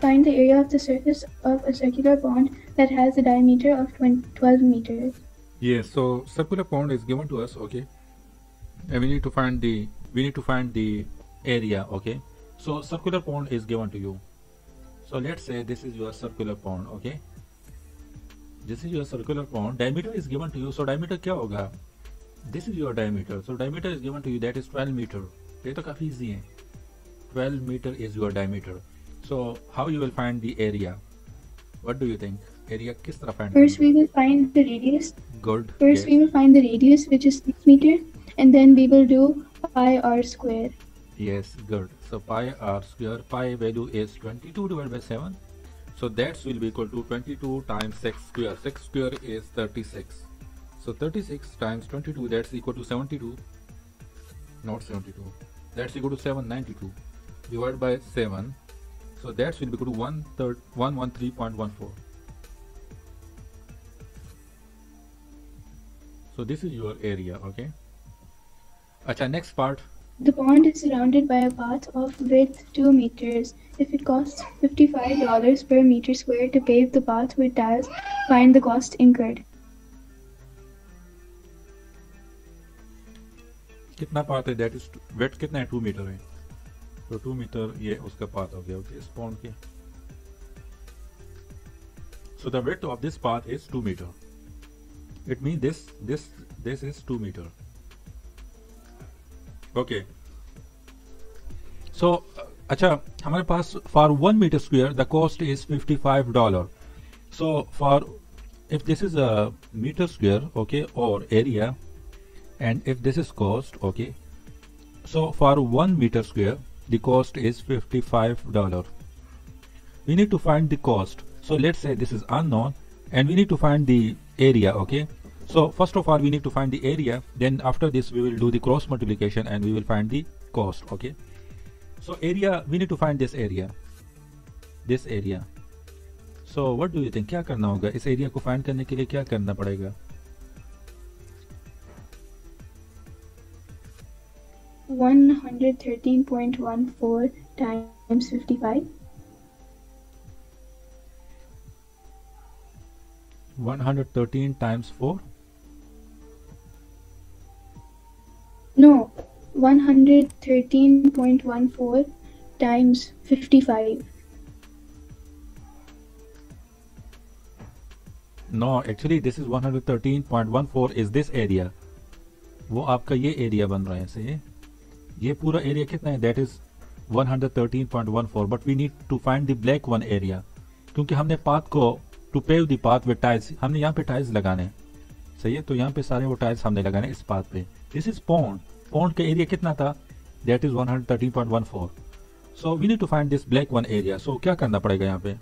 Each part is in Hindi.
Find the area of the surface of a circular pond that has a diameter of 20, 12 meters. Yes, so circular pond is given to us, okay? And we need to find the we need to find the area, okay? So circular pond is given to you. So let's say this is your circular pond, okay? This is your circular pond. Diameter is given to you. So diameter क्या होगा? This is your diameter. So diameter is given to you. That is 12 meter. ये तो काफी easy है. 12 meter is your diameter. So how you will find the area? What do you think? Area kis tarah find? First we will find the radius. Good. First yes. we will find the radius which is 6 meter and then we will do pi r square. Yes, good. So pi r square, pi value is 22 divided by 7. So that will be equal to 22 times 6 square. 6 square is 36. So 36 times 22 that's equal to 72. Not 72. That's equal to 792 divided by 7 So that will be equal to 1 third, 113.14. So this is your area, okay? Acha, next part. The pond is surrounded by a path of width 2 meters. If it costs $55 per meter square to pave the path with tiles, find the cost incurred. कितना पाथ है दैट इज वेट कितना है टू मीटर है तो टू मीटर ये उसका पाथ हो गया ओके इस पॉन्ड के। So the weight of this path is two meter it mean this this this is two meter okay so अच्छा हमारे पास for one meter square the cost is fifty five dollar so for if this is a meter square, okay, or area, and if this is cost, okay, so for one meter square the cost is 55 dollar we need to find the cost so let's say this is unknown and we need to find the area okay so first of all we need to find the area then after this we will do the cross multiplication and we will find the cost okay so area we need to find this area this area so what do you think क्या करना होगा इस एरिया को फाइंड करने के लिए क्या करना पड़ेगा One hundred thirteen point one four times fifty five. 113 times 4 No, one hundred thirteen point one four times fifty five. no actually this is 113.14 is this area वो आपका ये एरिया बन रहा है ऐसे ये पूरा एरिया कितना है? That is 113.14 but we need to find the black one area क्योंकि हमने पाथ को to pave the path with tiles हमने यहाँ पे टाइल्स लगाने सही है? तो यहाँ पे सारे वो टाइल्स हमने लगाने इस पाथ पे। दिस इज़ पौंड पौंड का एरिया कितना था? That is 113.14 so we need to find this black one area सो क्या करना पड़ेगा यहाँ पे?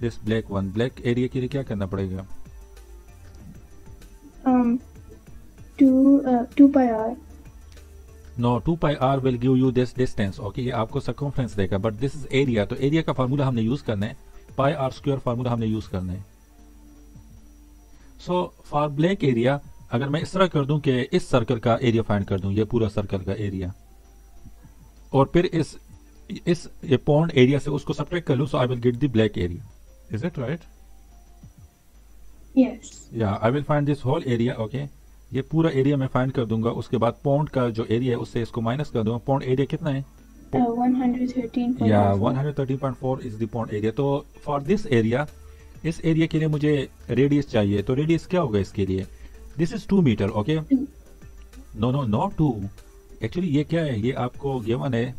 This black one black area के लिए क्या करना पड़ेगा? Um, two uh, two pi r. No two pi R will give you this distance okay ये आपको सर्कमफ्रेंस देगा बट दिस इज़ एरिया तो एरिया का फार्मूला हमने यूज़ करना है। पाई आर स्क्वायर फार्मूला हमने यूज़ करना है। सो फॉर ब्लैक एरिया अगर मैं इस तरह कर दूँ कि इस सर्कल का एरिया फाइंड कर दूँ ये पूरा सर्कल का एरिया और फिर इस इस ये पॉन्ड एरिया से उसको सब्ट्रैक्ट कर लूँ so I will get the black area is it right Yes. या I will find this whole area okay ये पूरा एरिया मैं फाइंड कर दूँगा उसके बाद पॉन्ड का जो एरिया है उससे इसको माइनस कर दूँगा। पॉन्ड एरिया कितना है? या 113.4 इज़ द पॉन्ड एरिया तो फॉर दिस एरिया इस एरिया के लिए मुझे रेडियस चाहिए। तो रेडियस क्या होगा इसके लिए? This is two meter okay no no not two actually ये क्या है? ये आपको गिवन है।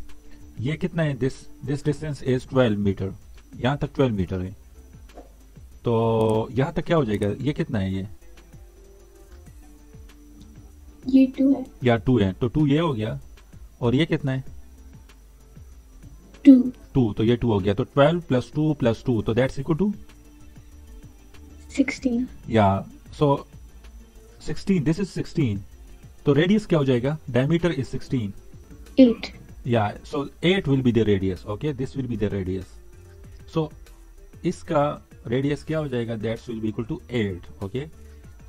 ये कितना है? This this distance is 12 meter यहाँ तक 12 मीटर है। तो यहाँ तक क्या हो जाएगा? ये कितना है ये? ये two है. या टू है। तो टू ये हो गया। और ये कितना है? टू टू तो ये टू हो गया। तो 12 प्लस टू प्लस टू तो दैट्स इक्वल टू Sixteen. या सो 16 दिस इज़ 16 तो रेडियस क्या हो जाएगा? डायमीटर इज़ सिक्सटीन एट या so eight will be the radius okay this will be the radius so इसका रेडियस क्या हो जाएगा? That's will be equal to eight okay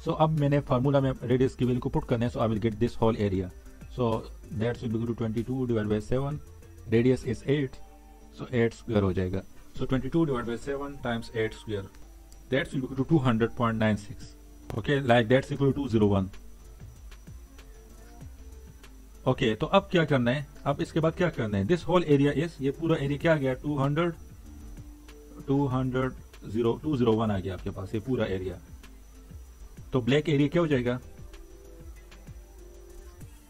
so so, अब मैंने फार्मूला में रेडियस की वैल्यू को पुट करना so I will get this whole area so that's will be equal to 22 divide by 7 radius is 8 so 8 square हो जाएगा. So 22 divided by 7 times 8 square. That's equal to 200.96 okay like that's equal to 201 okay okay, तो अब क्या करना है? अब इसके बाद क्या करना है? दिस होल एरिया इज़ ये पूरा एरिया क्या गया? 200 200 0 201 आ गया आपके पास ये पूरा एरिया तो ब्लैक एरिया क्या हो जाएगा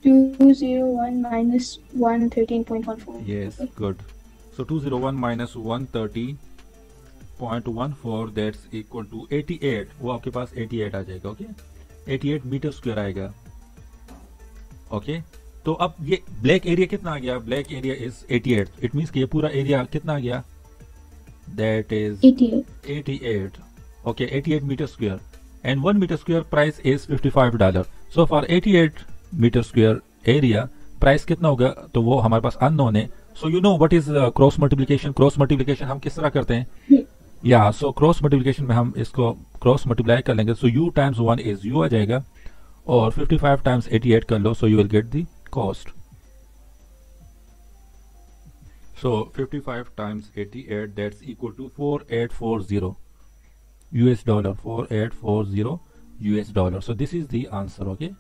201 minus 113.14. yes good so 201 minus 130.14 that's equal to 88 वो आपके पास 88 आ जाएगा ओके okay? 88 मीटर स्क्वायर आएगा ओके okay? तो अब ये ब्लैक एरिया कितना आ गया black area is 88 it means कि ये पूरा एरिया कितना आ गया that is 88. 88 okay 88 meter square and 1 meter square price is 55 dollar. So for 88 meter square area, price कितना होगा तो वो हमारे पास अननोन है। So you know what is cross multiplication cross multiplication हम किस तरह करते हैं? या सो क्रॉस मल्टीप्लिकेशन में हम इसको क्रॉस मल्टीप्लाई कर लेंगे। So u times 1 is u आ जाएगा और 55 टाइम्स 88 कर लो। So you will get the cost So 55 times 88 that's equal to 4840 US dollar 4840 US dollar. So this is the answer okay.